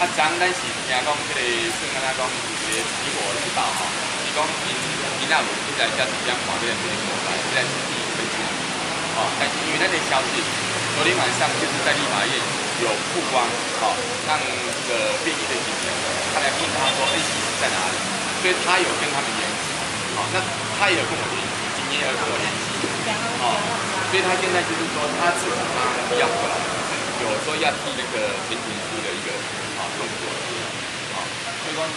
啊，昨咱是听讲，即个算安怎讲，是一个起火领导吼，是讲因因仔无去在遮即点看即个新闻台，即个是第一分钟，哦，但是因为咱的消息，昨天晚上就是在立法院有曝光，哦，让这个便衣的警员，他来问他说 A 是在哪里，所以他有跟他们联系，哦，那他也有跟我联系，今天也有跟我联系，哦，所以他现在就是说他自己他要过来，有说要替那个陈情书的一个，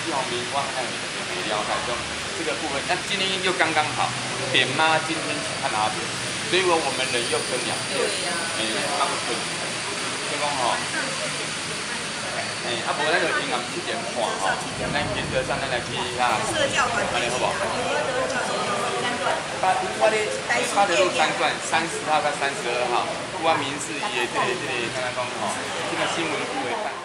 所以说季宏明我看没了解，就这个部分，那今天又刚刚好，点妈今天去看阿伯，所以说我们人又分两边，哎，他们分，所以讲吼。哎，啊，无咱就今暗七点半吼，咱原则上咱来去下，安尼好不好？八，我咧八德路三段三十号到三十二号，我民事也这个这个刚刚讲吼，这个新闻部的办。